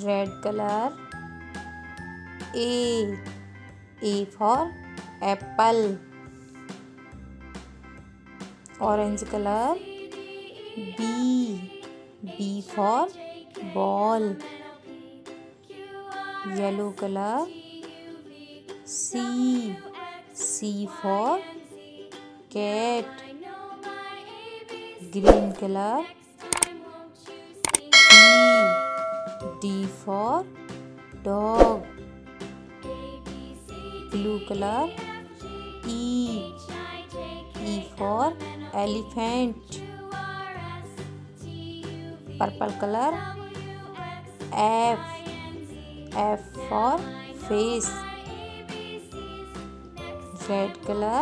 red color A A for apple orange color B B for ball yellow color C C for cat green color D for dog. Blue color. E. E for elephant. Purple color. F. F for face. Red color.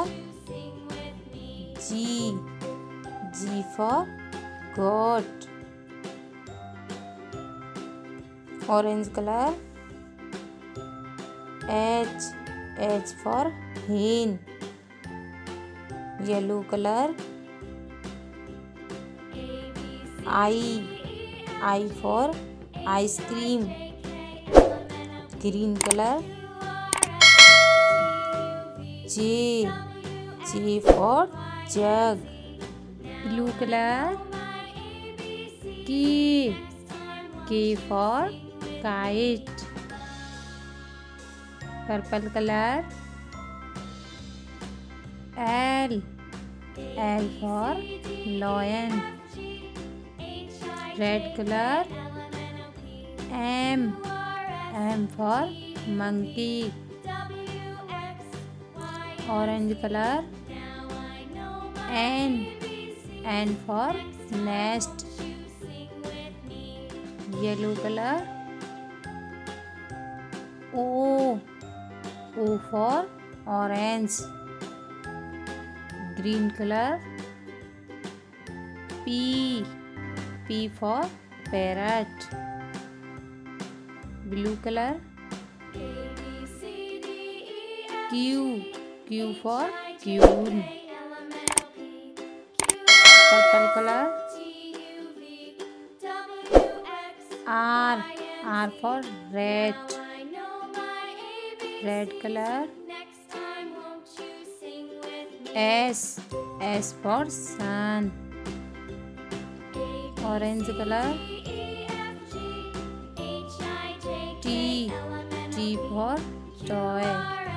G. G for goat. orange color. H for hen. Yellow color. I for ice cream. Green color. J for jug. Blue color. K for kite purple color L L for lion red color M M for monkey orange color N N for nest yellow color O. O for orange. Green color. P. P for parrot. Blue color. Q. Q for queen Purple color. R. R for red. Red colour S S for sun orange colour T T for toy